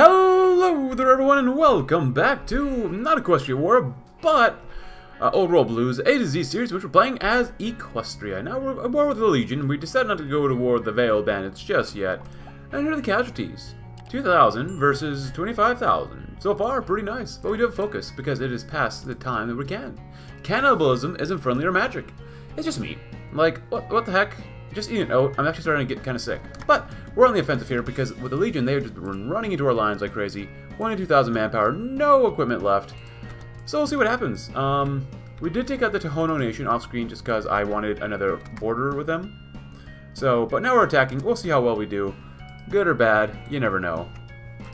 Hello there everyone and welcome back to not Equestria War, but uh, Old World Blues A to Z series which we're playing as Equestria. Now we're at war with the Legion, we decided not to go to war with the Veil Bandits just yet. And here are the casualties. 2,000 versus 25,000. So far, pretty nice, but we do have focus because it is past the time that we can. Cannibalism isn't friendly or magic. It's just meat. Like, what, what the heck? Just eat an oat. I'm actually starting to get kind of sick. But we're on the offensive here because with the Legion, they've just been running into our lines like crazy. 22,000 manpower, no equipment left. So we'll see what happens. Um, we did take out the Tohono Nation off screen just because I wanted another border with them. So, but now we're attacking. We'll see how well we do. Good or bad, you never know.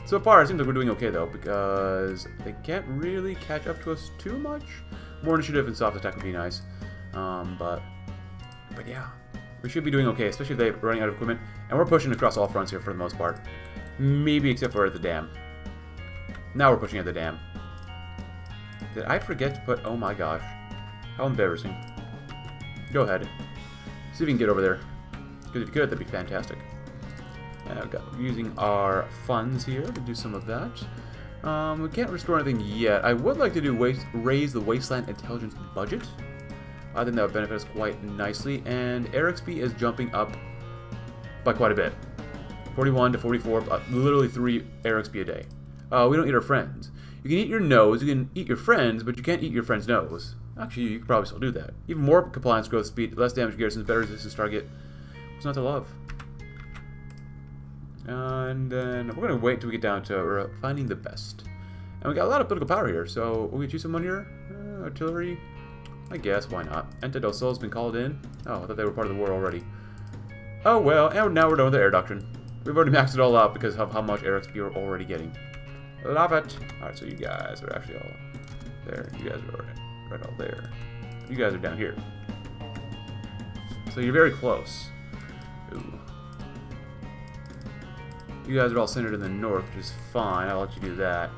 So far, it seems like we're doing okay though, because they can't really catch up to us too much. More initiative and soft attack would be nice. Um, but, but yeah. We should be doing okay, especially if they're running out of equipment. And we're pushing across all fronts here for the most part. Maybe except for at the dam. Now we're pushing at the dam. Did I forget to put... Oh my gosh. How embarrassing. Go ahead. See if we can get over there. Because if you could, that'd be fantastic. And I've got using our funds here to do some of that. Um, we can't restore anything yet. I would like to do waste, raise the Wasteland Intelligence budget. I think that would benefit us quite nicely. And air XP is jumping up by quite a bit. 41 to 44, uh, literally 3 air XP a day. Uh, we don't eat our friends. You can eat your nose, you can eat your friends, but you can't eat your friend's nose. Actually, you could probably still do that. Even more compliance growth speed, less damage garrisons, better resistance target. What's not to love? and then we're going to wait until we get down to finding the best. And we got a lot of political power here, so we'll get you someone here. Uh, artillery, I guess, why not? Ente Sol's been called in. Oh, I thought they were part of the war already. Oh well, and now we're done with the air doctrine. We've already maxed it all out because of how much air XP we're already getting. Love it! Alright, so you guys are actually all there. You guys are right, right all there. You guys are down here. So you're very close. Ooh. You guys are all centered in the north, which is fine. I'll let you do that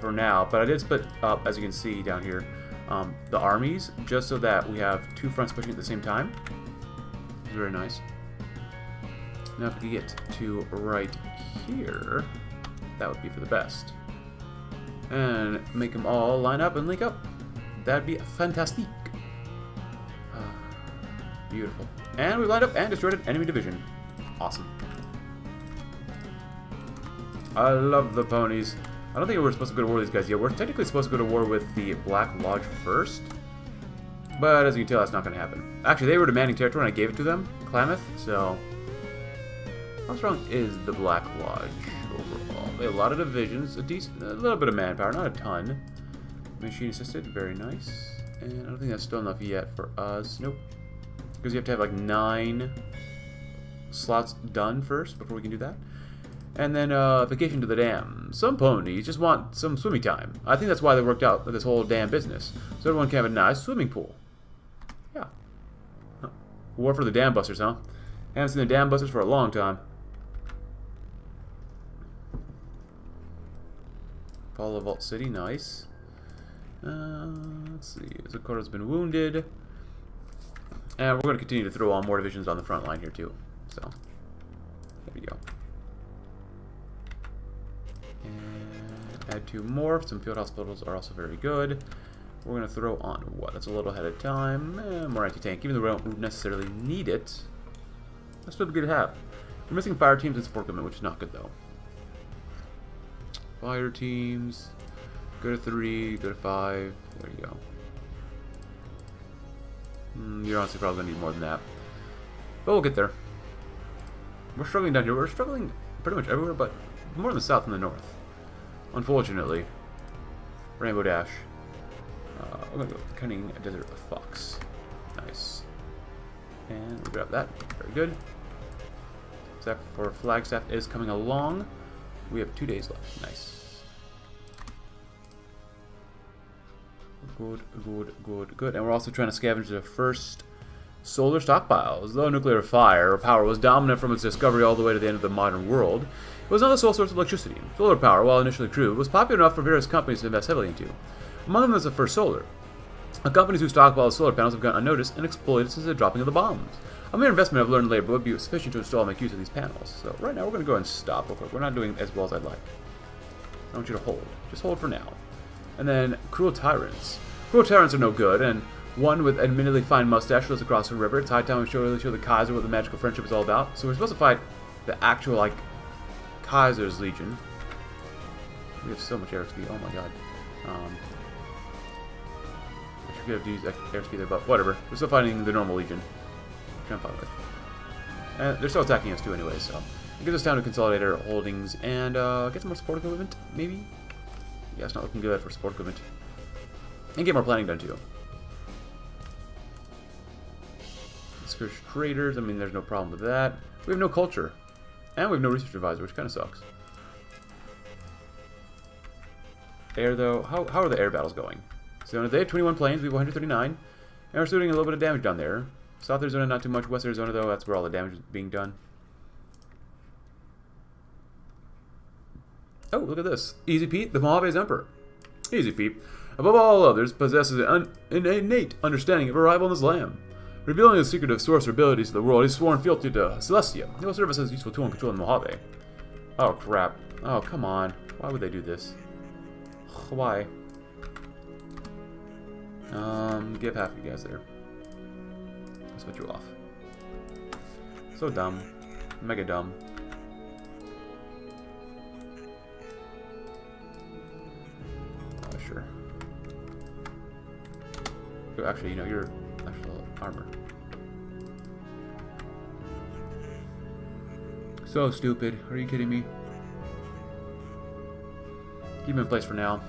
for now. But I did split up, as you can see down here, um, the armies, just so that we have two fronts pushing at the same time. Very nice. Now if we get to right here, that would be for the best. And make them all line up and link up. That'd be fantastic. Uh, beautiful. And we lined up and destroyed an enemy division. Awesome. I love the ponies. I don't think we're supposed to go to war with these guys yet. We're technically supposed to go to war with the Black Lodge first. But as you can tell, that's not going to happen. Actually, they were demanding territory and I gave it to them, Klamath, so... How strong is the Black Lodge overall? They have a lot of divisions, a decent, a little bit of manpower, not a ton. Machine assisted, very nice. And I don't think that's still enough yet for us. Nope. Because you have to have like nine slots done first before we can do that. And then uh, vacation to the dam. Some ponies just want some swimming time. I think that's why they worked out this whole damn business. So everyone can have a nice swimming pool. Yeah. Huh. War for the dam busters, huh? Haven't seen the dam busters for a long time. Fall of Vault City, nice. Uh, let's see. Zakora's been wounded. And we're going to continue to throw on more divisions on the front line here, too. So, there we go. Add two more. Some field hospitals are also very good. We're going to throw on what? That's a little ahead of time. Eh, more anti-tank. Even though we don't necessarily need it, that's still good to have. We're missing fire teams and support equipment, which is not good though. Fire teams. Go to three. Go to five. There you go. Mm, you're honestly probably going to need more than that. But we'll get there. We're struggling down here. We're struggling pretty much everywhere, but more in the south than the north. Unfortunately. Rainbow Dash. Uh, I'm gonna go with Cunning Desert Fox. Nice. And we grab that. Very good. Except for Flagstaff is coming along. We have two days left. Nice. Good, good, good, good. And we're also trying to scavenge the first solar stockpiles. Though nuclear fire power was dominant from its discovery all the way to the end of the modern world, it was not the sole source of electricity. Solar power, while initially crude, was popular enough for various companies to invest heavily into. Among them was the First Solar. a company whose stockpile of solar panels have gone unnoticed and exploited since the dropping of the bombs. A mere investment of learned labor would be sufficient to install and make use of these panels. So right now we're going to go and stop real quick. We're not doing as well as I'd like. I want you to hold. Just hold for now. And then Cruel Tyrants. Cruel Tyrants are no good, and one with admittedly fine mustache lives across the river. It's high time we show, really show the Kaiser what the magical friendship is all about. So we're supposed to fight the actual, like, Kaiser's Legion. We have so much airspeed. Oh my god. Um, I should have used airspeed there, but whatever. We're still fighting the normal Legion. Which fine with. And they're still attacking us too anyway, so... It gives us time to consolidate our holdings and uh, get some more support equipment, maybe? Yeah, it's not looking good for support equipment. And get more planning done too. Scourge traders, I mean, there's no problem with that. We have no culture. And we have no research advisor, which kind of sucks. Air, though, how, how are the air battles going? So they have 21 planes, we have 139. And we're still doing a little bit of damage down there. South Arizona, not too much. West Arizona, though, that's where all the damage is being done. Oh, look at this. Easy Pete, the Mojave's Emperor. Easy Pete, above all others, possesses an, innate understanding of arrival in this land. Revealing the secret of sorcerer abilities to the world, he's sworn fealty to Celestia. He will serve as a useful tool in controlling the Mojave. Oh, crap. Oh, come on. Why would they do this? Why? Um, give half of you guys there. I'll switch you off. So dumb. Mega dumb. Oh, sure. Actually, you know, you're actual armor. So stupid. Are you kidding me? Keep him in place for now.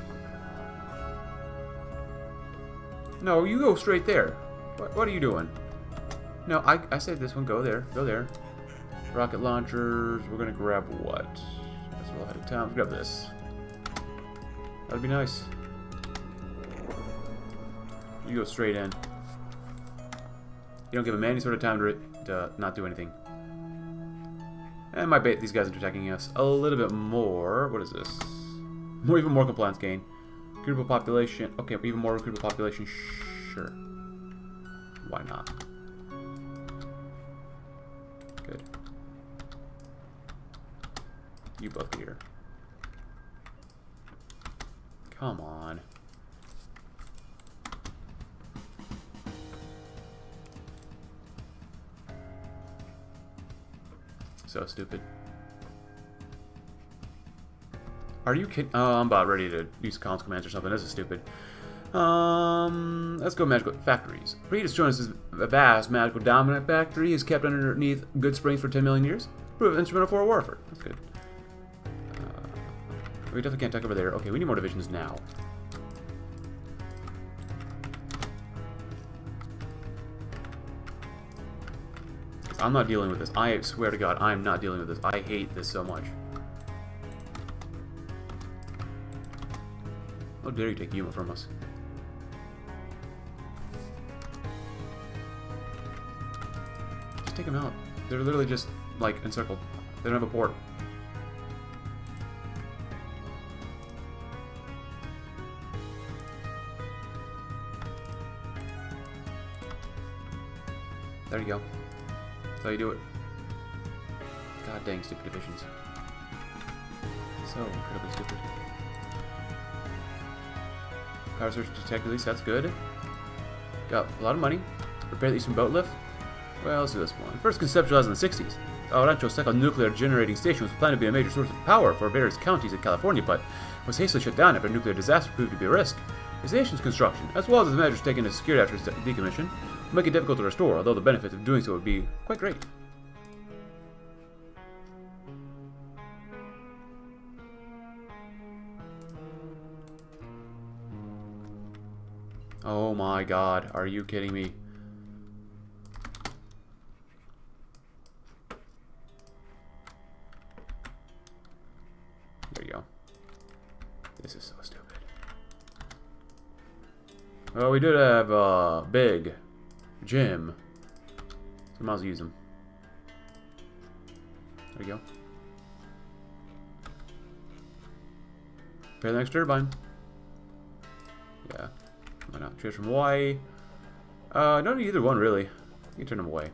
No, you go straight there. What, what are you doing? No, I, I said this one. Go there. Go there. Rocket launchers. We're going to grab what? That's a little ahead of time. Grab this. That'd be nice. You go straight in. You don't give him any sort of time to, to not do anything. And might bait these guys into attacking us a little bit more. What is this? More, even more compliance gain. Recruitable population. Okay, even more recruitable population. Sure. Why not? Good. You both here. Come on. So stupid. Are you kidding? Oh, I'm about ready to use comms commands or something. This is stupid. Um, let's go magical factories. Pretus joins us a vast magical dominant factory is kept underneath Goodsprings for 10 million years. Proof instrumental for warfare. That's good. Uh, we definitely can't take over there. Okay, we need more divisions now. I'm not dealing with this. I swear to God, I'm not dealing with this. I hate this so much. How dare you take Yuma from us? Just take them out. They're literally just, like, encircled. They don't have a port. There you go. How you do it. God dang stupid divisions. So incredibly stupid. Power search detect release, that's good. Got a lot of money. Repair the eastern boat lift. Well, let's do this one. First conceptualized in the 60s, El Rancho Seco nuclear generating station was planned to be a major source of power for various counties in California, but was hastily shut down after a nuclear disaster proved to be a risk. The station's construction, as well as the measures taken to secure it after its decommission, will make it difficult to restore, although the benefits of doing so would be quite great. Oh my god, are you kidding me? There you go. This is so stupid. Well, we did have a uh, big Jim. So might as well use them. There you go. Repair the next turbine. Yeah. Why not? Choose from Hawaii. Uh, don't need either one, really. You can turn them away.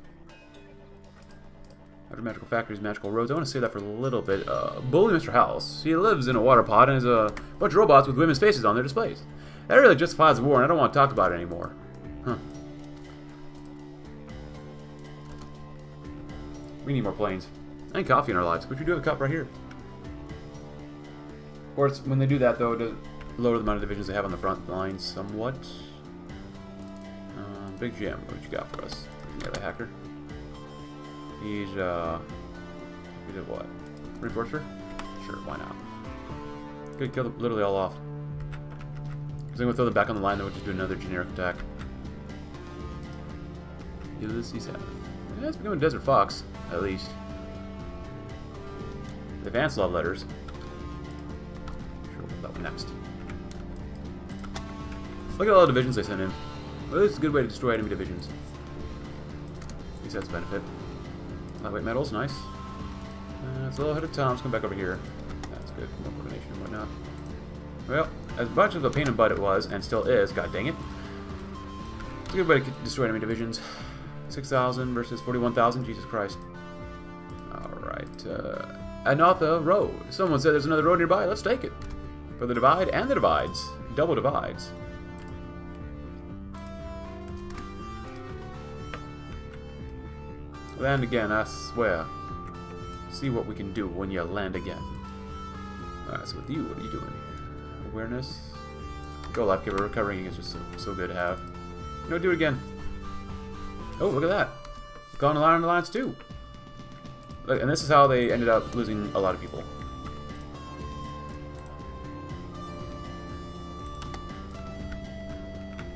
Other magical factories, magical roads. I want to say that for a little bit. Uh, Bully Mr. House. He lives in a water pod and has a bunch of robots with women's faces on their displays. That really justifies the war, and I don't want to talk about it anymore. We need more planes. And coffee in our lives, which we do have a cup right here. Of course, when they do that, though, to lower the amount of divisions they have on the front line somewhat. Uh, Big Jim, what you got for us? Yeah, the hacker. He's, uh... He did what? Reinforcer? Sure, why not? Could kill them literally all off. Because I'm going to throw them back on the line, then we'll just do another generic attack. Ulysses Yeah, it's becoming Desert Fox, at least. Advanced love letters. Sure, next. Look at all the divisions they sent in. Well, this is a good way to destroy enemy divisions. At least that's a benefit. Lightweight metals, nice. Uh, it's a little ahead of time. Let's come back over here. That's good. More coordination and whatnot. Well, as much of a pain in the butt it was, and still is, god dang it. It's a good way to destroy enemy divisions. 6,000 versus 41,000, Jesus Christ. Alright, uh, Anotha Road. Someone said there's another road nearby, let's take it. For the divide and the divides. Double divides. Land again, I swear. See what we can do when you land again. Alright, so with you, what are you doing? here? Awareness. Go life giver. Recovering is just so, so good to have. No, do it again. Oh, look at that. Gone Iron Alliance too. And this is how they ended up losing a lot of people.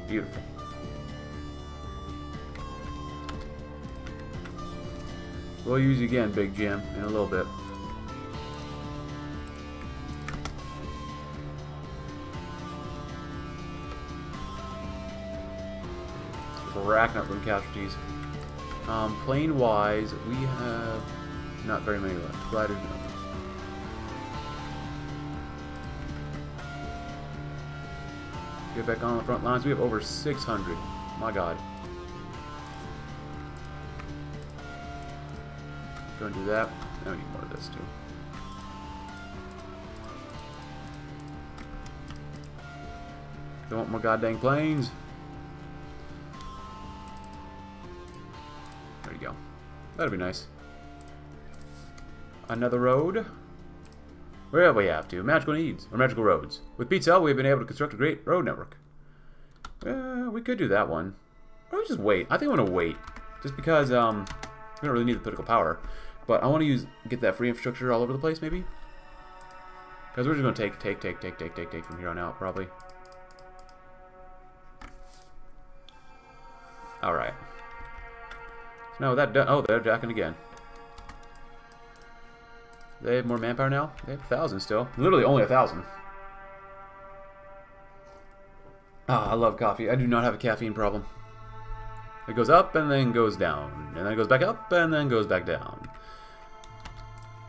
Beautiful. We'll use you again, Big Jim, in a little bit. racking up from casualties. Um, plane wise, we have not very many left. Gliders, no. Get back on the front lines. We have over 600. My god. Go and do that. I need more of this too. Don't want more goddamn planes. There you go. That'd be nice. Another road. Where have we have to? Magical needs, or magical roads. With Beat we've been able to construct a great road network. Uh, we could do that one. Or we just wait. I think I'm going to wait. Just because, um, we don't really need the political power. But I want to use, get that free infrastructure all over the place, maybe? Because we're just going to take, take, take, take, take, take, take from here on out, probably. Alright. No, that, oh, they're jacking again. They have more manpower now? They have a thousand still. Literally only a thousand. Ah, I love coffee. I do not have a caffeine problem. It goes up and then goes down. And then it goes back up and then goes back down.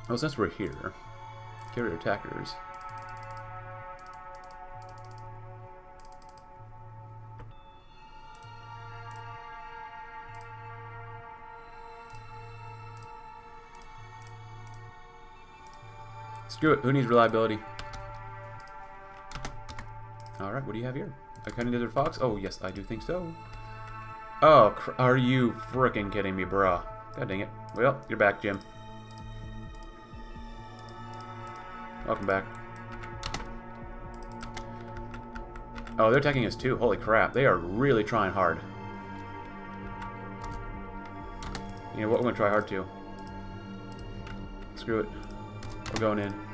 Oh, since we're here. Carrier attackers. Screw it. Who needs reliability? Alright, what do you have here? A cunning desert fox? Oh, yes, I do think so. Oh, are you freaking kidding me, bruh? God dang it. Well, you're back, Jim. Welcome back. Oh, they're attacking us too. Holy crap. They are really trying hard. You know what? We're going to try hard too. Screw it. We're going in.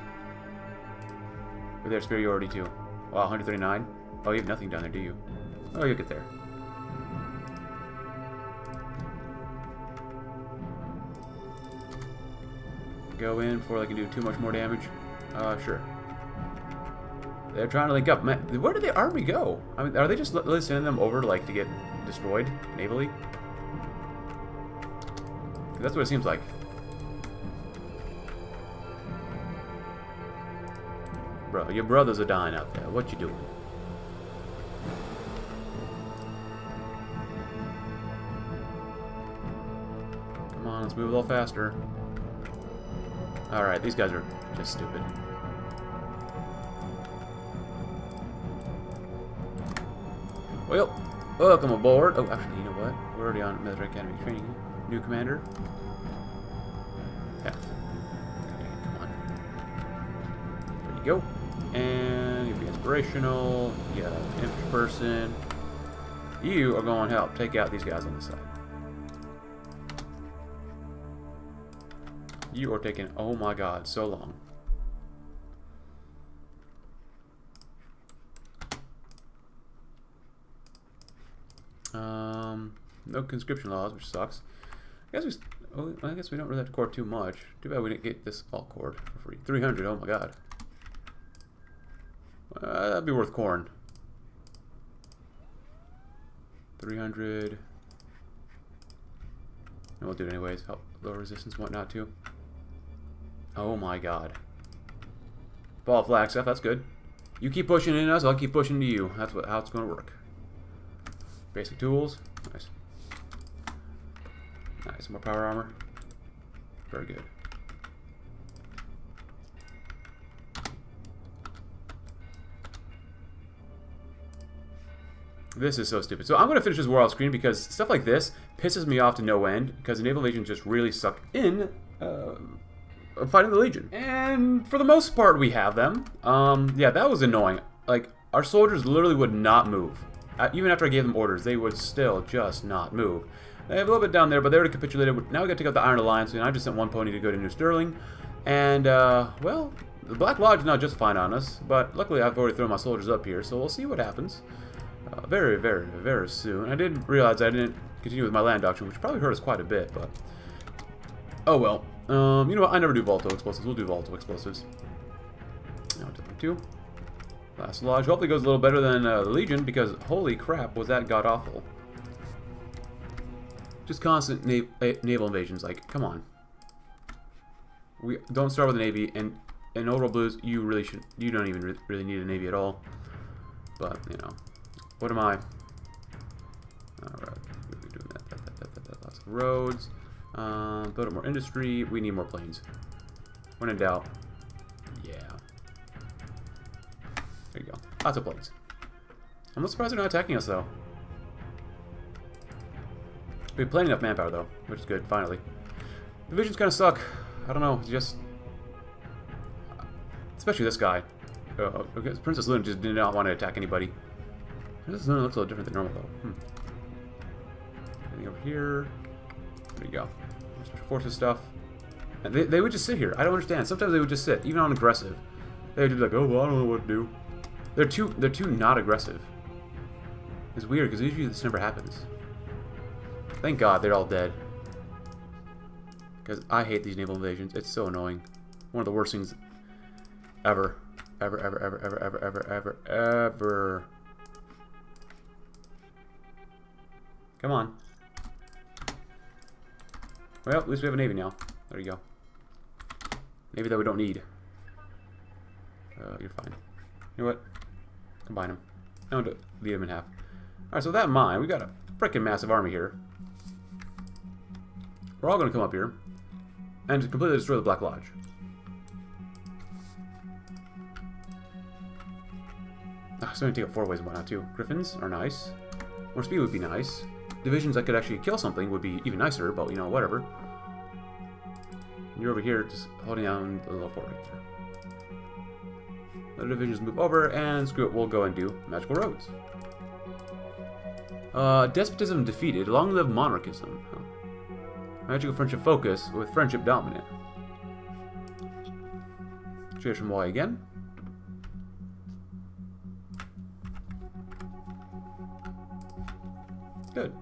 With their superiority too. Wow, 139? Oh, you have nothing down there, do you? Oh, you'll get there. Go in before they can do too much more damage. Uh, sure. They're trying to link up. Man, where did the army go? I mean, are they just sending them over, like, to get destroyed navally? That's what it seems like. Bro, your brothers are dying out there. What you doing? Come on, let's move a little faster. Alright, these guys are just stupid. Well, welcome aboard. Oh, actually, you know what? We're already on Military Academy training. New commander. Yeah. Come on. There you go. And you'll be inspirational. You got an infantry person. You are going to help take out these guys on the side. You are taking, oh my god, so long. Um, no conscription laws, which sucks. I guess we, oh, I guess we don't really have to core too much. Too bad we didn't get this all cored for free. 300, oh my god. Uh, that'd be worth corn. 300. And we'll do it anyways. Help low resistance whatnot too. Oh my god. Ball of Flagstaff, that's good. You keep pushing in us, I'll keep pushing to you. That's what how it's gonna work. Basic tools. Nice. Nice. More power armor. Very good. This is so stupid. So I'm going to finish this war off screen because stuff like this pisses me off to no end because the Naval Legion just really suck in uh, fighting the Legion. And for the most part, we have them. Um, yeah, that was annoying. Like, our soldiers literally would not move. Uh, even after I gave them orders, they would still just not move. They have a little bit down there, but they already capitulated. Now we got to take out the Iron Alliance, and I just sent one pony to go to New Sterling. And, uh, well, the Black Lodge is not fine on us, but luckily I've already thrown my soldiers up here, so we'll see what happens. Uh, very, very, very soon. I didn't realize I didn't continue with my land doctrine, which probably hurt us quite a bit, but... Oh well. Um, you know what? I never do volatile explosives. We'll do volatile explosives. Now to two. Last lodge. Hopefully goes a little better than uh, the Legion, because holy crap, was that god-awful. Just constant na naval invasions. Like, come on. We don't start with a navy, and in World Blues, you really should. You don't even re really need a navy at all. But you know, what am I? Alright, we're doing that, that, that, that, that, lots of roads. Um, build up more industry. We need more planes. When in doubt. Yeah. There you go. Lots of planes. I'm not surprised they're not attacking us, though. We have playing enough manpower, though, which is good, finally. The visions kind of suck. I don't know, just... Especially this guy. Uh, Princess Luna just did not want to attack anybody. This one looks a little different than normal, though. Hmm. Anything over here? There you go. Special forces stuff. And they, they would just sit here. I don't understand. Sometimes they would just sit, even on aggressive. They would be like, oh, well, I don't know what to do. They're too, they're too not aggressive. It's weird, because usually this never happens. Thank God they're all dead. Because I hate these naval invasions. It's so annoying. One of the worst things ever. Ever, ever, ever, ever, ever, ever, ever, ever. Come on. Well, at least we have a navy now. There you go. Navy that we don't need. Uh, you're fine. You know what? Combine them. I want to leave them in half. Alright, so with that in mind, we got a freaking massive army here. We're all going to come up here and completely destroy the Black Lodge. Ah, so I'm going to take up four ways and whatnot too. Griffins are nice. More speed would be nice divisions that could actually kill something would be even nicer, but, you know, whatever. You're over here just holding down the little fort right there. Other divisions move over, and screw it, we'll go and do magical roads. Uh, despotism defeated. Long live monarchism. Huh. Magical friendship focus with friendship dominant. Cheers from Y again. Good.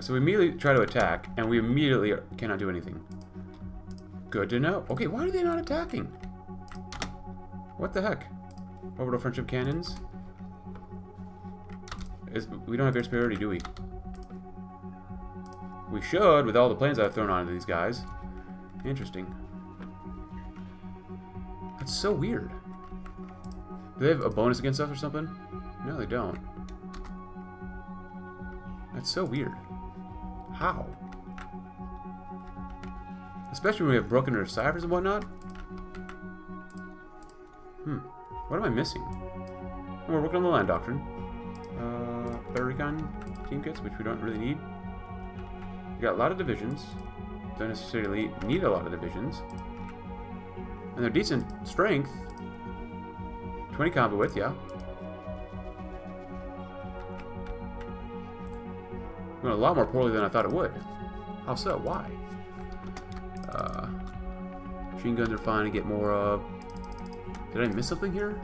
So we immediately try to attack, and we immediately cannot do anything. Good to know. Okay, why are they not attacking? What the heck? Orbital friendship cannons? Is, we don't have air superiority, do we? We should, with all the planes I've thrown onto these guys. Interesting. That's so weird. Do they have a bonus against us or something? No, they don't. That's so weird. How? Especially when we have broken our ciphers and whatnot. Hmm. What am I missing? Oh, we're working on the land doctrine. Uh, better recon team kits, which we don't really need. We got a lot of divisions. Don't necessarily need a lot of divisions. And they're decent strength. 20 combat width, yeah. Went a lot more poorly than I thought it would. How so? Why? Uh, machine guns are fine to get more of. Did I miss something here?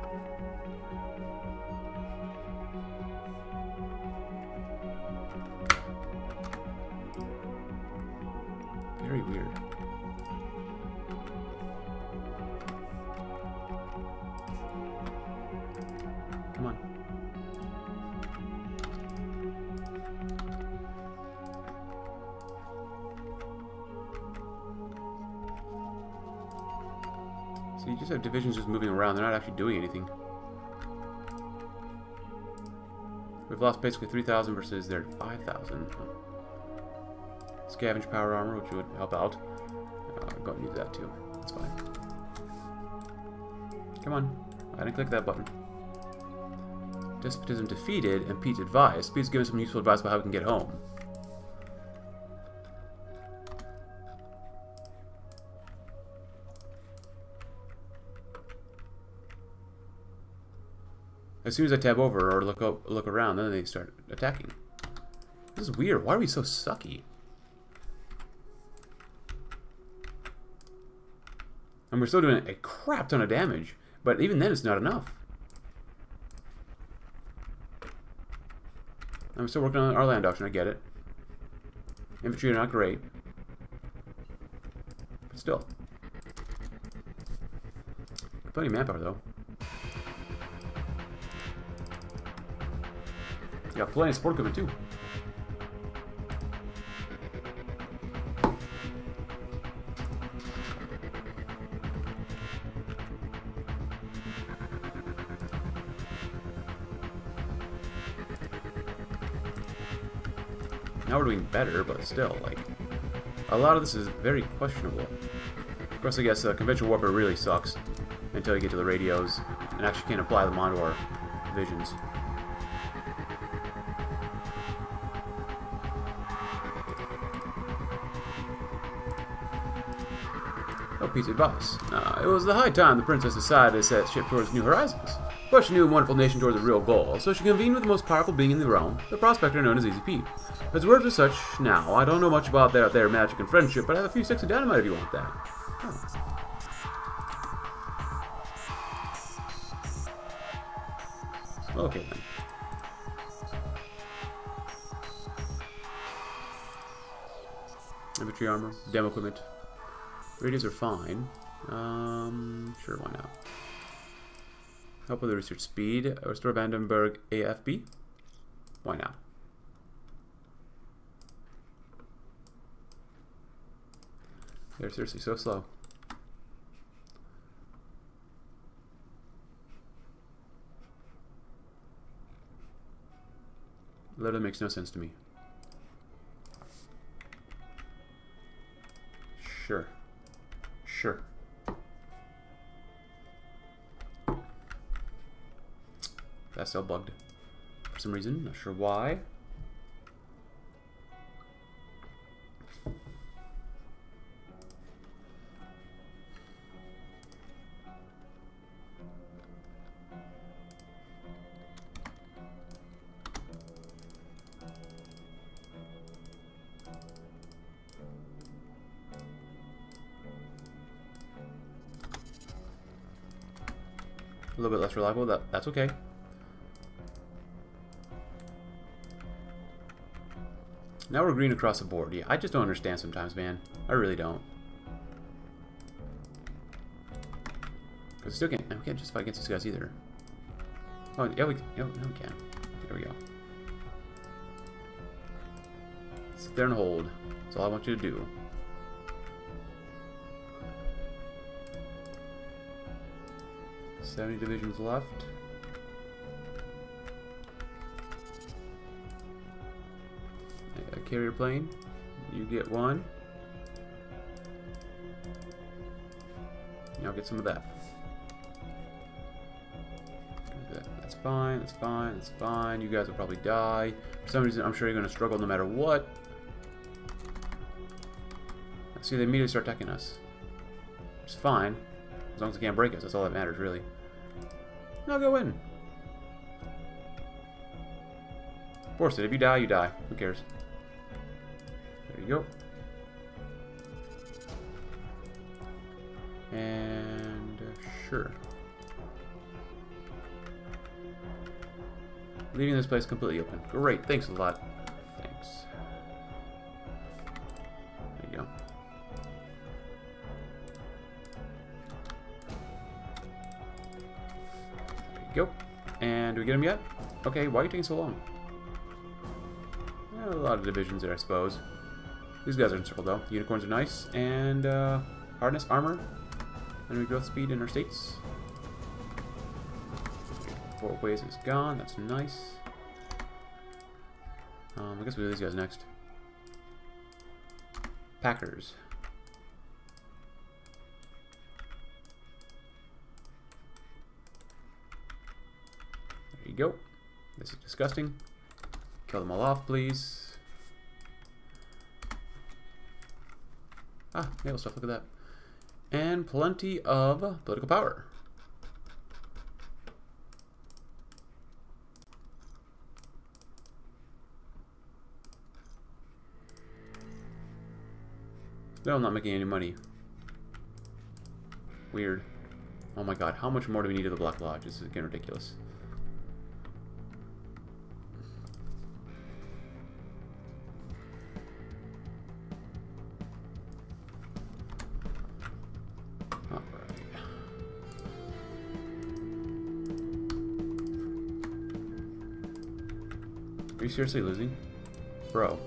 So you just have divisions just moving around. They're not actually doing anything. We've lost basically 3,000 versus their 5,000. Scavenge power armor, which would help out. Uh, go and use that too. That's fine. Come on. I didn't click that button. Despotism defeated and Pete advised. Pete's given some useful advice about how we can get home. As soon as I tab over or look up, look around, then they start attacking. This is weird. Why are we so sucky? And we're still doing a crap ton of damage, but even then it's not enough. I'm still working on our land auction, I get it. Infantry are not great. But still. Plenty of manpower though. Got plenty of support equipment too. Now we're doing better, but still, like, a lot of this is very questionable. Of course, I guess uh, conventional warfare really sucks until you get to the radios and actually can't apply them onto our visions. Piece of advice. Uh, it was the high time the princess decided to set ship towards new horizons. But she knew a wonderful nation towards a real goal, so she convened with the most powerful being in the realm, the prospector known as Easy Pete. His words are such, now, I don't know much about their, their magic and friendship, but I have a few sticks of dynamite if you want that. Oh. Okay then. Infantry armor, demo equipment. Radios are fine. Um, sure, why not? Help with the research speed. Restore Vandenberg AFB. Why not? They're seriously so slow. Literally makes no sense to me. Sure. Sure. That's still bugged. For some reason, not sure why. Reliable, that, that's okay. Now we're green across the board. Yeah, I just don't understand sometimes, man. I really don't. Because still can't, we can't just fight against these guys either. Oh, yeah, we, yeah, no, we can. There we go. Sit there and hold. That's all I want you to do. Seventy divisions left. A carrier plane. You get one. I'll get some of that. That's fine, that's fine, that's fine. You guys will probably die. For some reason, I'm sure you're going to struggle no matter what. See, they immediately start attacking us. It's fine. As long as they can't break us, that's all that matters, really. Now go in. Force it. If you die, you die. Who cares? There you go. And uh, sure. Leaving this place completely open. Great, thanks a lot. Okay, why are you taking so long? a lot of divisions there, I suppose. These guys are in circle, though. Unicorns are nice. And, uh, hardness, armor, and growth speed in our states. Four ways is gone. That's nice. Um, I guess we do these guys next. Packers. There you go. This is disgusting. Kill them all off, please. Ah, nail stuff, look at that and plenty of political power. No, I'm not making any money. Weird. Oh my god, how much more do we need of the Black Lodge? This is getting ridiculous. Seriously losing? Bro.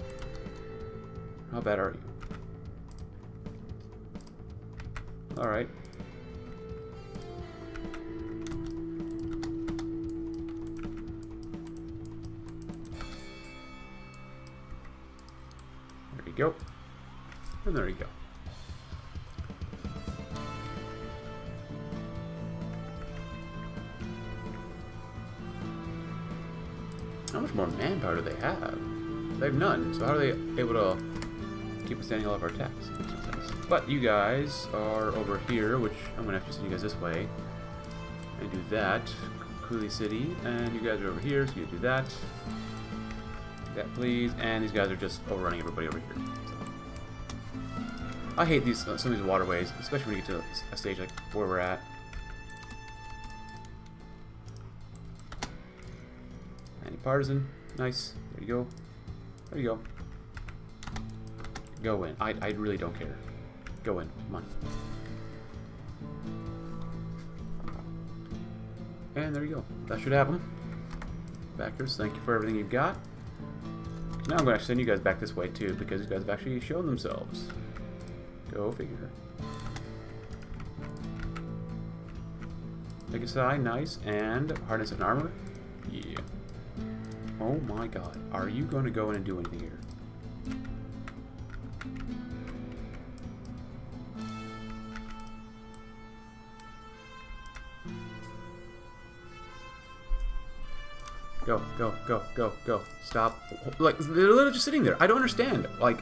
How bad are you? Alright. There you go. And there you go. Manpower do they have? They have none, so how are they able to keep withstanding all of our attacks? But you guys are over here, which I'm going to have to send you guys this way. And do that. Cooley City. And you guys are over here, so you do that. That, please. And these guys are just overrunning everybody over here. I hate these some of these waterways, especially when you get to a stage like where we're at. Any partisan. Nice. There you go. There you go. Go in. I, I really don't care. Go in. Come on. And there you go. That should happen. Backers, thank you for everything you've got. Now I'm going to send you guys back this way too, because you guys have actually shown themselves. Go figure. Take a side, nice, and hardness and armor. Oh my god. Are you going to go in and do anything here? Go, go, go, go, go. Stop. Like, they're literally just sitting there. I don't understand. Like,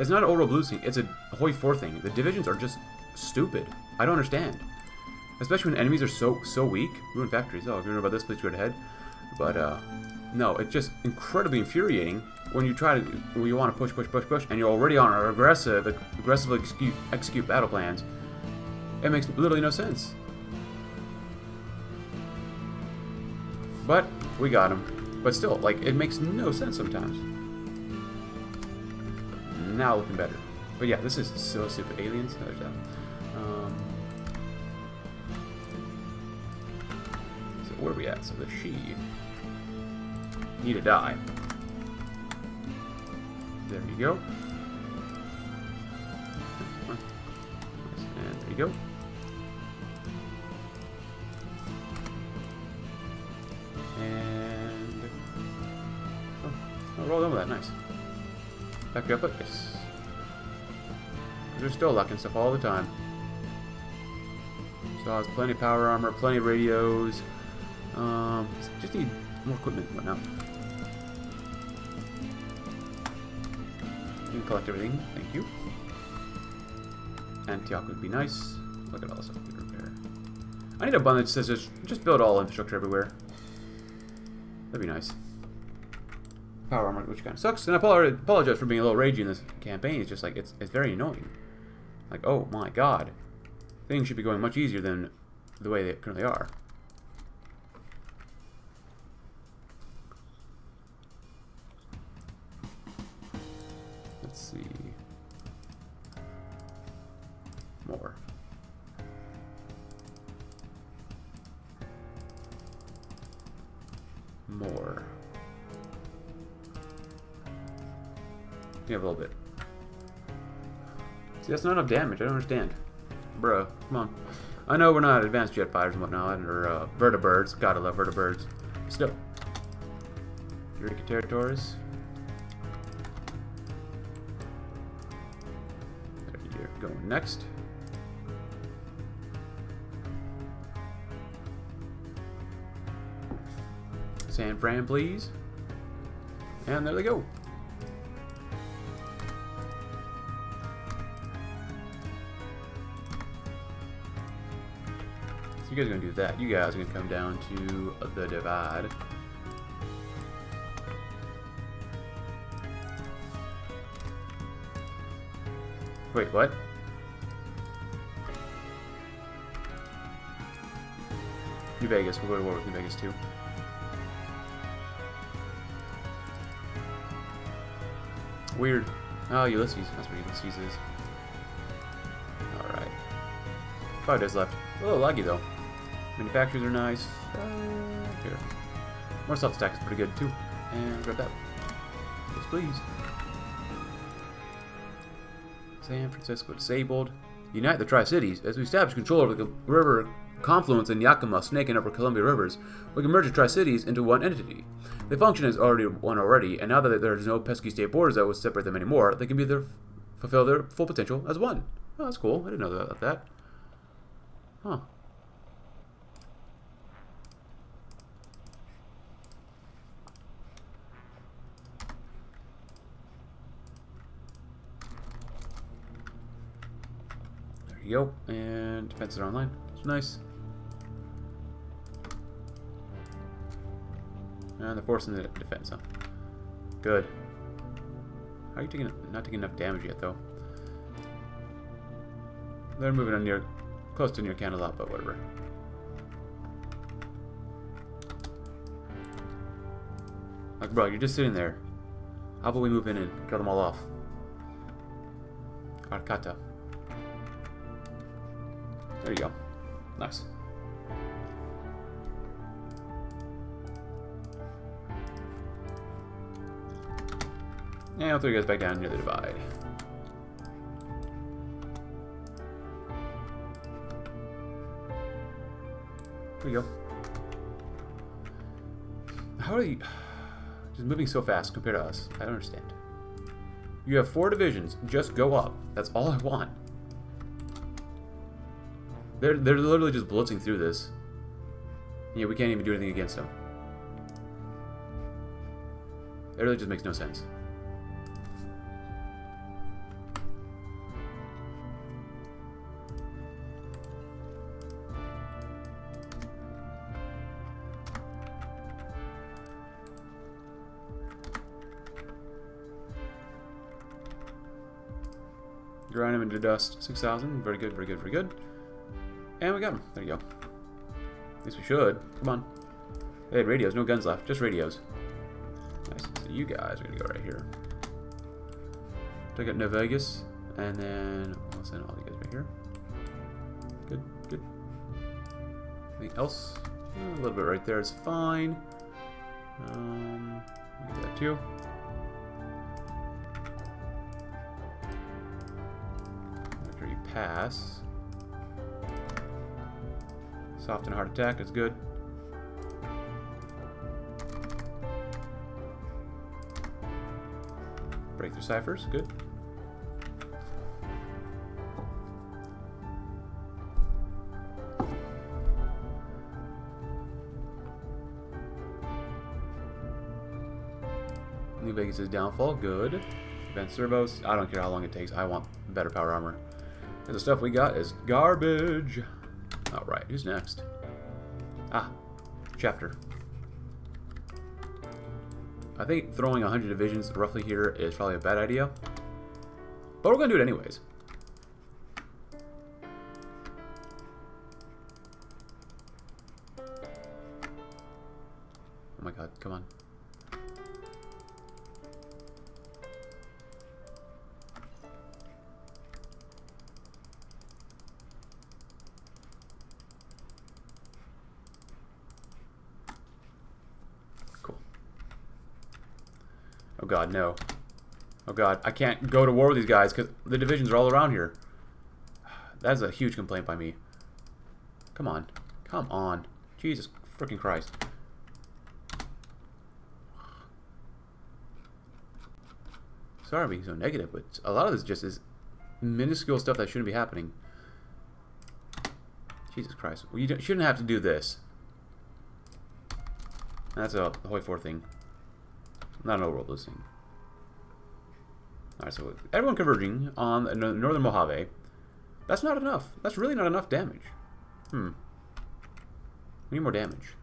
it's not an Oro Blue thing. It's a Hoi 4 thing. The divisions are just stupid. I don't understand. Especially when enemies are so so weak. Ruin factories. Oh, if you know about this, please go ahead. But, uh, no, it's just incredibly infuriating when you try to, when you want to push, push, push, push, and you're already on an aggressive, aggressively execute, execute battle plans. It makes literally no sense. But, we got him. But still, like, it makes no sense sometimes. Now looking better. But yeah, this is so stupid. Aliens? There's that. Um, so where are we at? So the she need to die. There you go. And there you go. And oh, oh roll over that, nice. Back you up, yes. They're still locking stuff all the time. So I has plenty of power armor, plenty of radios. Um, just need more equipment and whatnot. Collect everything, thank you. Antioch would be nice. Look at all this stuff we can repair. I need a button that says just, just build all infrastructure everywhere. That'd be nice. Power armor, which kind of sucks. And I apologize for being a little ragey in this campaign. It's just like, it's, it's very annoying. Like, oh my god. Things should be going much easier than the way they currently are. That's not enough damage. I don't understand. Bruh, come on. I know we're not advanced jet fighters and whatnot, or uh, vertibirds. Gotta love vertibirds. Still. Eureka territories. You're going next. San Fran, please. And there they go. Guys are going to do that. You guys are going to come down to the divide. Wait, what? New Vegas. We'll go to war with New Vegas too. Weird. Oh, Ulysses. That's what Ulysses is. Alright. Five days left. A little laggy though. Manufacturers are nice. Uh, here. More self-stack is pretty good too. And grab that. Yes, please. San Francisco disabled. Unite the Tri-Cities. As we establish control over the river confluence in Yakima, Snake, and Upper Columbia rivers, we can merge the Tri-Cities into one entity. They function as already one already, and now that there's no pesky state borders that would separate them anymore, they can be their fulfill their full potential as one. Oh, that's cool. I didn't know about that. Huh. Go. And defenses are online. It's nice. And they're forcing the defense, huh? Good. How are you taking not taking enough damage yet, though? They're moving on near, close to near Candelop, but whatever. Like, bro, you're just sitting there. How about we move in and kill them all off? Arcata. There you go. Nice. And I'll throw you guys back down near the divide. There you go. How are you... Just moving so fast compared to us. I don't understand. You have four divisions. Just go up. That's all I want. They're, they're literally just blitzing through this. Yeah, we can't even do anything against them. It really just makes no sense. Grind him into dust. 6,000. Very good, very good, very good. And we got him. There you go. At least we should. Come on. They had radios. No guns left. Just radios. Nice. So you guys are going to go right here. Take out New Vegas. And then we'll send all you guys right here. Good, good. Anything else? A little bit right there is fine. Um, do that too. You pass. Soft and hard attack is good. Breakthrough ciphers, good. New Vegas' downfall, good. Advanced servos, I don't care how long it takes, I want better power armor. And the stuff we got is garbage. Who's next? Ah, chapter. I think throwing 100 divisions roughly here is probably a bad idea. But we're going to do it anyways. God, no. Oh god, I can't go to war with these guys because the divisions are all around here. That's a huge complaint by me. Come on. Come on. Jesus freaking Christ. Sorry I'm being so negative, but a lot of this just is minuscule stuff that shouldn't be happening. Jesus Christ. Well, you shouldn't have to do this. That's a Hoi 4 thing. Not an overworld losing. Alright, so everyone converging on Northern Mojave. That's not enough. That's really not enough damage. Hmm. We need more damage.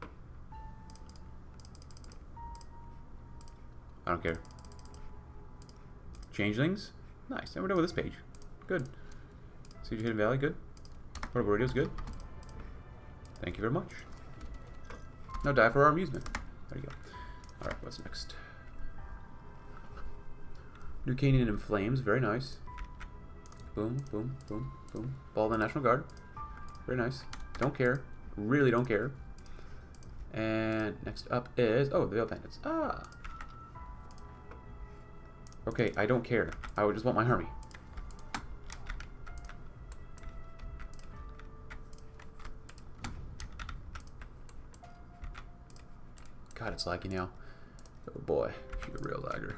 I don't care. Changelings? Nice. And we're done with this page. Good. Siege Hidden Valley, good. Portable Radio's good. Thank you very much. Now die for our amusement. There you go. Alright, what's next? New Canaan in flames, very nice. Boom, boom, boom, boom. Ball the National Guard. Very nice. Don't care. Really don't care. And next up is... Oh, the Veil Bandits. Ah! Okay, I don't care. I would just want my army. God, it's laggy now. Oh boy, she's a real lagger.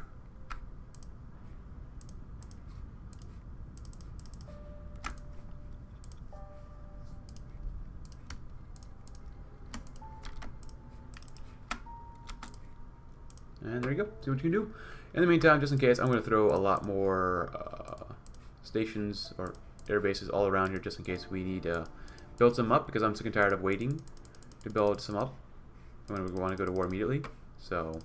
And there you go. See what you can do. In the meantime, just in case, I'm going to throw a lot more uh, stations or air bases all around here just in case we need to build some up because I'm sick and tired of waiting to build some up when we want to go to war immediately. So,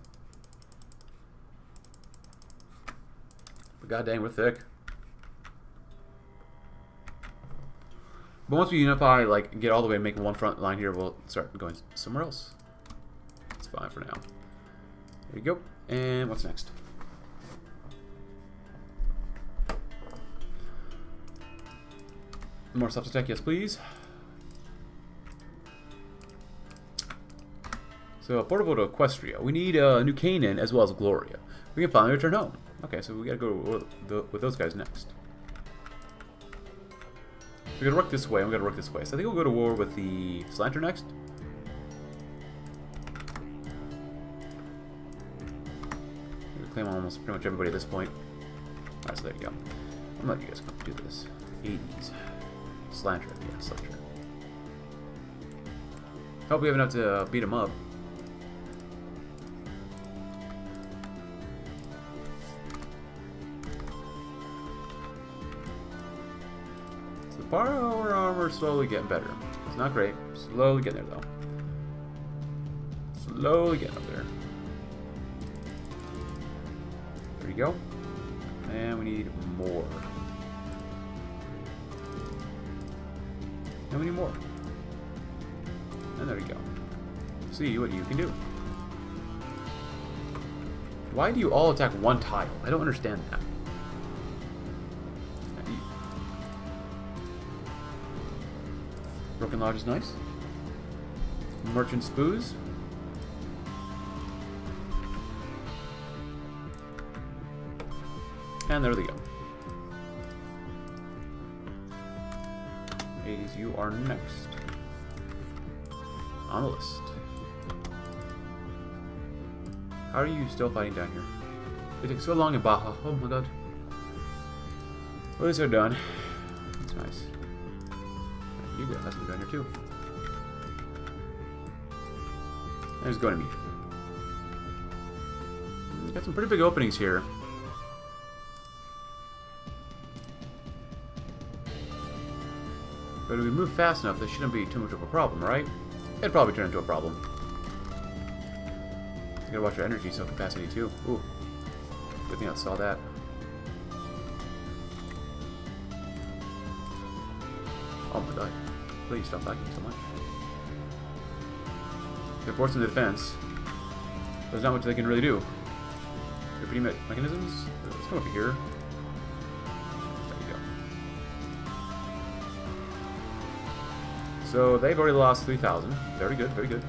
but god dang, we're thick. But once we unify, like, get all the way and make one front line here, we'll start going somewhere else. It's fine for now. There you go. And what's next? More soft attack, yes please. So, Portal to Equestria. We need uh, New Canaan as well as Gloria. We can finally return home. Okay, so we gotta go with those guys next. We gotta work this way, we gotta work this way. So I think we'll go to war with the Slanter next. Claim almost pretty much everybody at this point. Alright, so there you go. I'm gonna let you guys come do this. 80s. Slanter, yeah, Slanter. Hope we have enough to uh, beat him up. So the power armor slowly getting better. It's not great. Slowly getting there though. Slowly getting up there. We go. And we need more. And we need more. And there we go. See what you can do. Why do you all attack one tile? I don't understand that. Broken Lodge is nice. Merchant Spoos. And there they go. 80s, you are next. On the list. How are you still fighting down here? It took so long in Baja. Oh my god. What is are done? That's nice. You got nothing down here too. There's going to be. Got some pretty big openings here. We move fast enough, this shouldn't be too much of a problem, right? It'd probably turn into a problem. You gotta watch your energy cell capacity too. Ooh. Good thing I saw that. Oh my god. Please stop lagging so much. They're forced into defense. There's not much they can really do. Repeating me mechanisms? Let's come over here. So they've already lost 3,000. Very good, very good.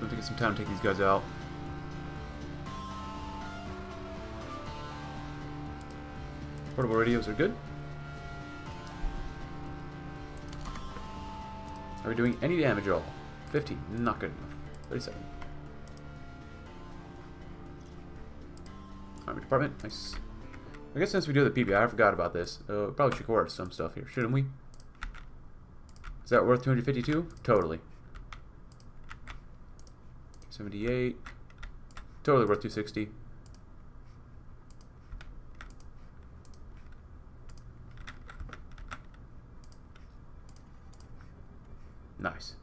Going to get some time to take these guys out. Portable radios are good. Are we doing any damage at all? 50. Not good enough. 37. Nice. I guess since we do the PBI, I forgot about this. Uh, probably should coerce some stuff here, shouldn't we? Is that worth 252? Totally. 78. Totally worth 260. Nice.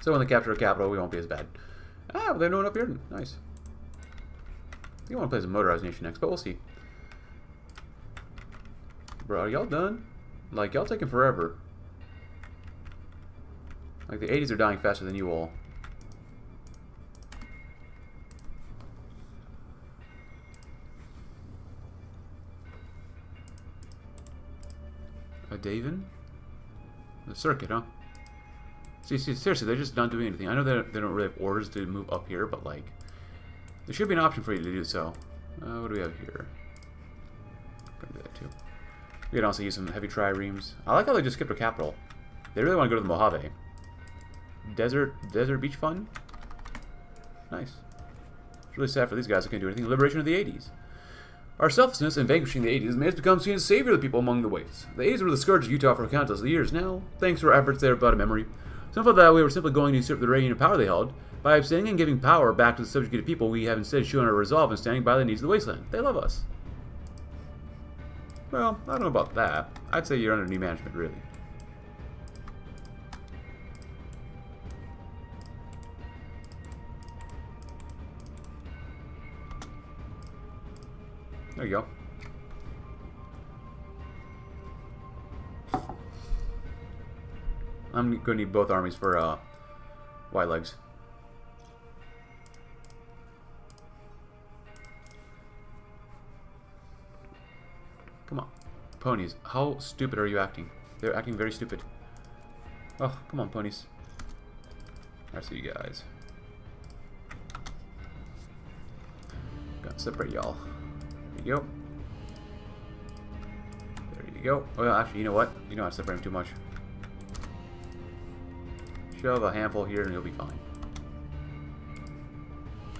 So when they capture a capital, we won't be as bad. Ah, but they know it up here. Nice. I think I want to play as a motorized nation next, but we'll see. Bro, are y'all done? Like, y'all taking forever. Like, the 80s are dying faster than you all. A Davin? The circuit, huh? See, see, seriously, they're just not doing anything. I know that they don't really have orders to move up here, but, like, there should be an option for you to do so. Uh, what do we have here? Gonna do that, too. We can also use some heavy triremes. I like how they just skipped a capital. They really want to go to the Mojave. Desert, Desert Beach Fun? Nice. It's really sad for these guys that can't do anything. Liberation of the 80s. Our selflessness in vanquishing the 80s made us become seen as savior of the people among the ways. The 80s were the scourge of Utah for countless years now. Thanks to our efforts, they are but a memory. Some thought that we were simply going to usurp the reign of power they held. By abstaining and giving power back to the subjugated people, we have instead shown our resolve in standing by the needs of the wasteland. They love us. Well, I don't know about that. I'd say you're under new management, really. There you go. I'm going to need both armies for uh, white legs. Come on. Ponies, how stupid are you acting? They're acting very stupid. Oh, come on, ponies. I see you guys. Gotta separate y'all. There you go. There you go. Well, actually, you know what? You don't have to separate them too much. Shove a handful here and you'll be fine.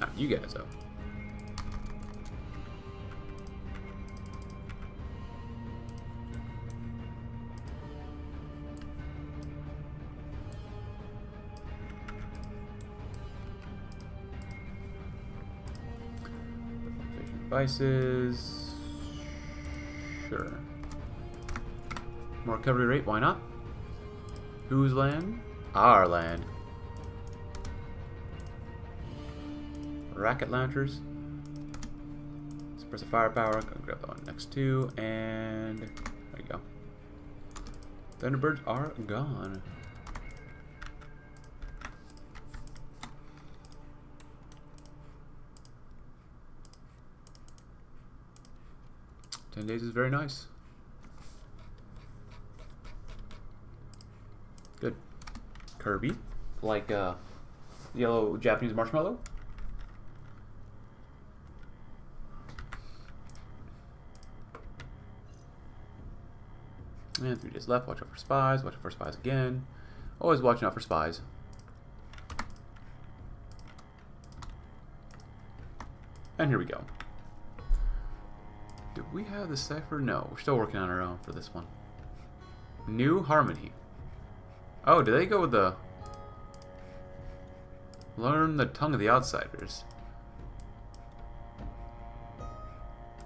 Ah, you guys, though. Devices. Sure. More recovery rate, why not? Whose land? Our land. Rocket launchers. Suppressive firepower. Gonna grab that one next to, and there you go. Thunderbirds are gone. Ten days is very nice. Good. Kirby. Like uh, yellow Japanese marshmallow. And three days left. Watch out for spies. Watch out for spies again. Always watching out for spies. And here we go. We have the cipher? No, we're still working on our own for this one. New Harmony. Oh, do they go with the... Learn the tongue of the outsiders.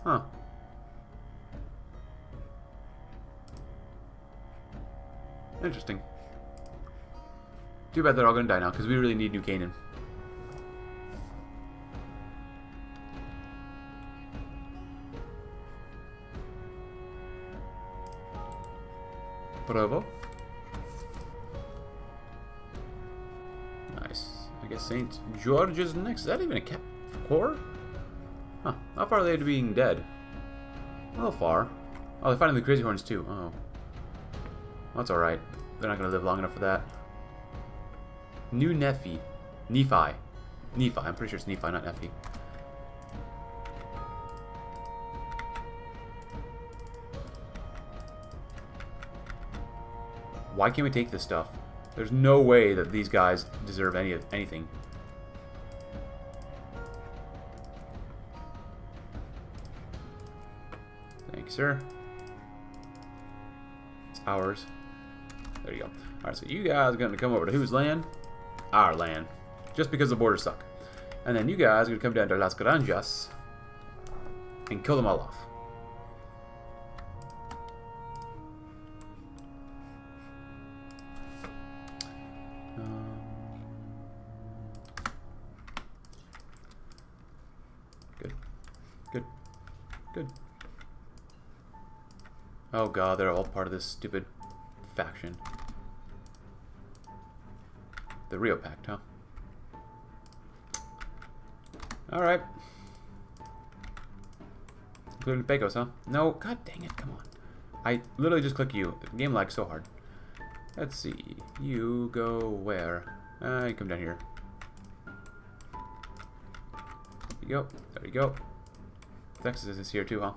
Huh. Interesting. Too bad they're all gonna die now, because we really need New Canaan. Bravo. Nice. I guess St. George is next. Is that even a cap core? Huh. How far are they to being dead? A little far. Oh, they're fighting the crazy horns too. Oh. That's alright. They're not going to live long enough for that. New Nephi. Nephi. Nephi. I'm pretty sure it's Nephi, not Nephi. Why can't we take this stuff? There's no way that these guys deserve any of anything. Thank you, sir. It's ours. There you go. Alright, so you guys are going to come over to whose land? Our land. Just because the borders suck. And then you guys are going to come down to Las Granjas and kill them all off. Oh god, they're all part of this stupid faction. The Rio Pact, huh? Alright. Including Pecos, huh? No, god dang it, come on. I literally just click you. The game lags so hard. Let's see. You go where? Uh, you come down here. There you go. There you go. Texas is here too, huh?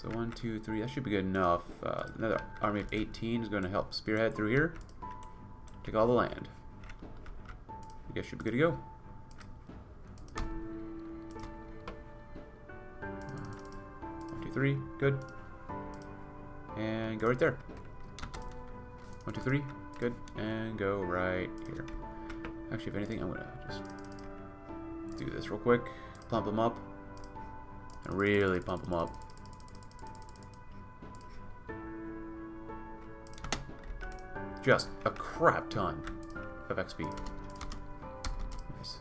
So one, two, three. That should be good enough. Uh, another army of 18 is going to help spearhead through here. Take all the land. You guys should be good to go. One, two, three. Good. And go right there. One, two, three. Good. And go right here. Actually, if anything, I'm to just do this real quick. Pump them up. And really pump them up. Just a crap ton of XP. Nice.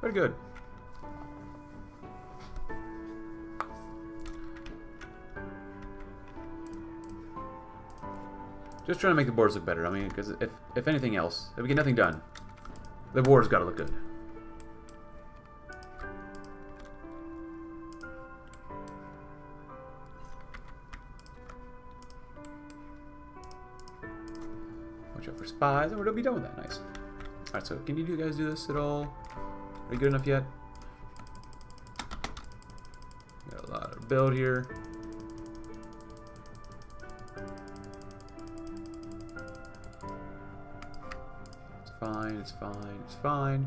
Very good. Just trying to make the boards look better. I mean, because if, if anything else, if we get nothing done, the board's got to look good. Spies, and we're gonna be done with that. Nice. Alright, so can you guys do this at all? Are you good enough yet? Got a lot of build here. It's fine, it's fine, it's fine.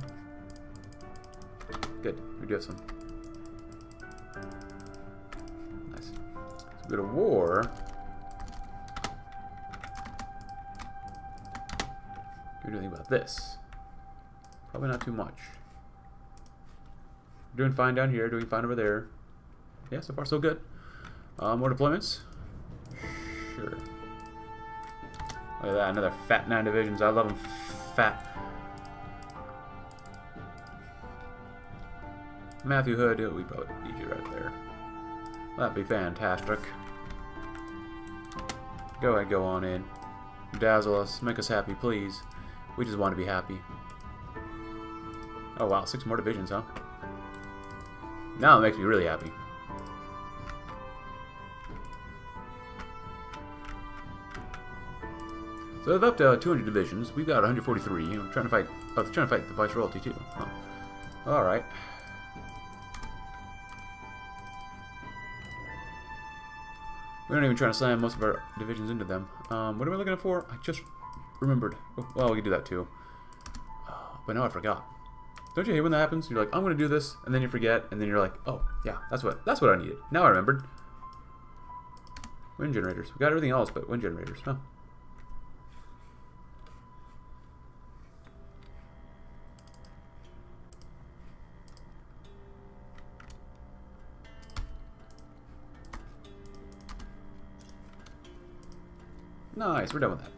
Good, we do have some. Nice. So we go to war. This? Probably not too much. Doing fine down here, doing fine over there. Yeah, so far so good. Uh, more deployments? Sure. Look at that, another fat nine divisions. I love them fat. Matthew Hood, we probably need you right there. That'd be fantastic. Go ahead, go on in. Dazzle us, make us happy, please. We just want to be happy. Oh wow, six more divisions, huh? Now it makes me really happy. So they've up to 200 divisions. We've got 143. You know, trying to fight. Oh, they're trying to fight the vice royalty too. Oh. All right. We aren't even trying to slam most of our divisions into them. Um, what am I looking for? I just remembered. Oh, well, we can do that too. Uh, but now I forgot. Don't you hate when that happens? You're like, I'm gonna do this, and then you forget, and then you're like, oh, yeah, that's what that's what I needed. Now I remembered. Wind generators. We got everything else but wind generators, huh? Nice, we're done with that.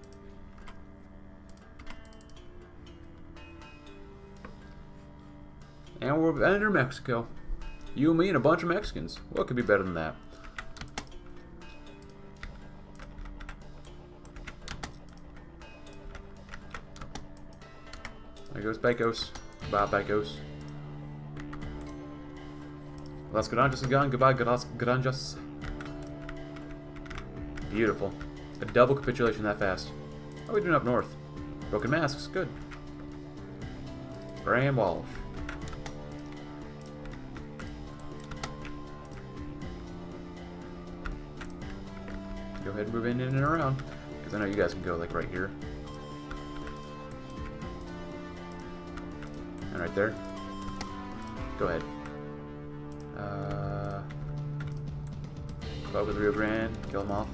And we're under Mexico. You, me, and a bunch of Mexicans. What could be better than that? There goes Pecos. Bye, Pecos. Las Granjas gone. Goodbye, Las Granjas. Beautiful. A double capitulation that fast. How are we doing up north? Broken masks. Good. Graham Walsh. Ahead and move in, and around. Because I know you guys can go, like, right here. And right there. Go ahead. Uh, go the Rio Grande. Kill them off.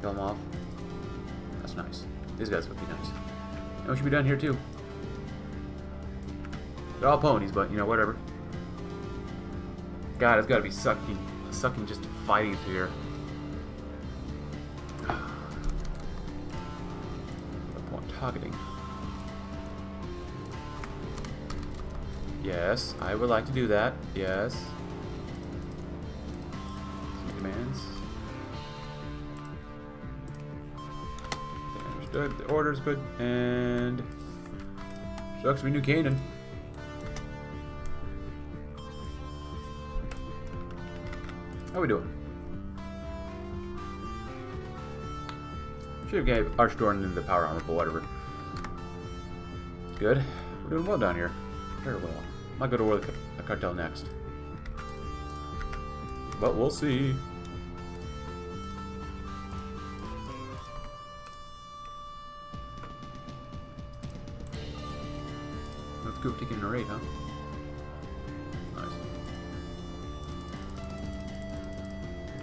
Kill them off. That's nice. These guys would be nice. And we should be done here, too. They're all ponies, but, you know, whatever. God, it's gotta be sucking, sucking just fighting through here. Targeting. Yes, I would like to do that. Yes. Some commands. Understood. The order's good. And... Shucks, we New Canaan. How we doing? Should have gave Archdorn into the power armor, but whatever. Good. We're doing well down here. Very well. Might go to war the cartel next. But we'll see. Let's go taking a raid, huh? Nice.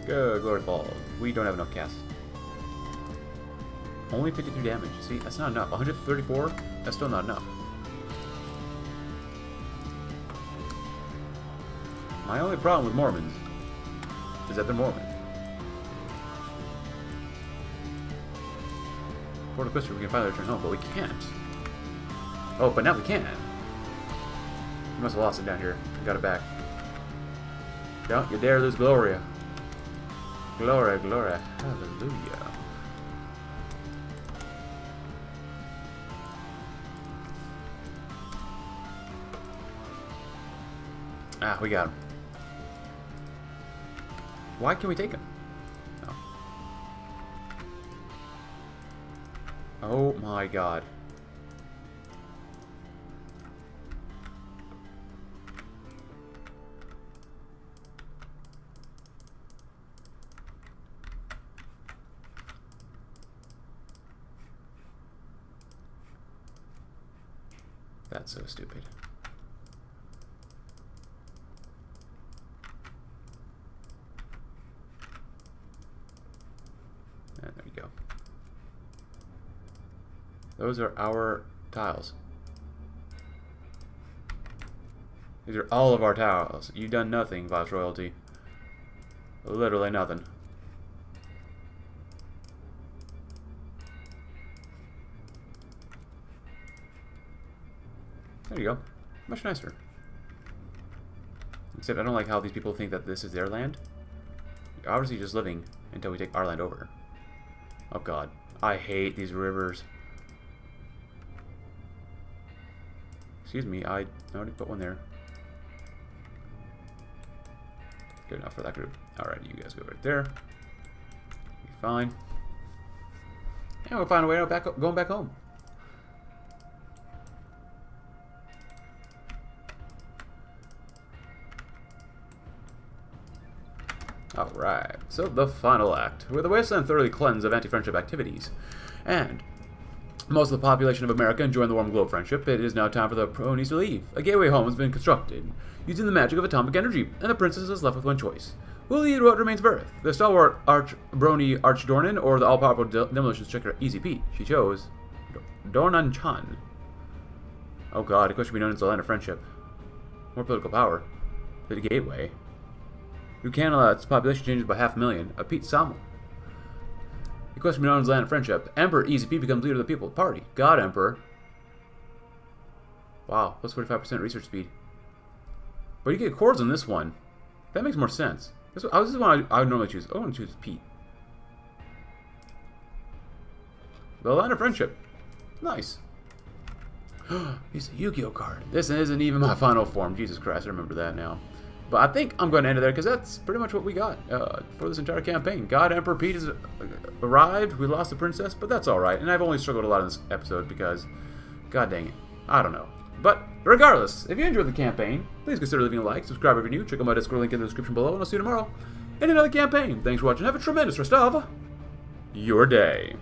Good, Glory Falls. We don't have enough casts. Only 53 damage. See, that's not enough. 134? That's still not enough. My only problem with Mormons is that they're Mormon. Port of Quister, we can finally return home, but we can't. Oh, but now we can. We must have lost it down here. Got it back. Don't you dare lose Gloria. Gloria, Gloria. Hallelujah. Ah, we got him. Why can we take him? Oh. Oh my god. Those are our tiles. These are all of our tiles. You've done nothing, Vice Royalty. Literally nothing. There you go. Much nicer. Except I don't like how these people think that this is their land. You're obviously just living until we take our land over. Oh god. I hate these rivers. Excuse me, I already put one there. Good enough for that group. Alright, you guys go right there. Be fine. And we'll find a way out back going back home. Alright, so the final act. With the wasteland thoroughly cleansed of anti-friendship activities, And most of the population of America enjoying the warm glow of friendship, it is now time for the Bronies to leave. A gateway home has been constructed using the magic of atomic energy, and the princess is left with one choice. Will lead what remains of Earth? The stalwart Arch Brony Archdornan or the all-powerful de demolitions checker Easy Pete? She chose Dornan Chan. Oh god, it should be known as the land of friendship. More political power. The gateway. New Canaan, its population changes by half a million. A Pete Samuel. The question as land of friendship. Emperor Easy becomes leader of the people. Party. God Emperor. Wow, plus 45% research speed. But you get chords on this one. That makes more sense. This, oh, this is one I, I would normally choose. I want to choose Pete. The line of friendship. Nice. He's a Yu-Gi-Oh card. This isn't even my final form. Jesus Christ, I remember that now. But I think I'm going to end it there because that's pretty much what we got uh, for this entire campaign. God Emperor Pete has uh, arrived. We lost the princess, but that's all right. And I've only struggled a lot in this episode because, god dang it, I don't know. But regardless, if you enjoyed the campaign, please consider leaving a like, subscribe if you're new, check out my Discord link in the description below, and I'll see you tomorrow in another campaign. Thanks for watching. Have a tremendous rest of your day.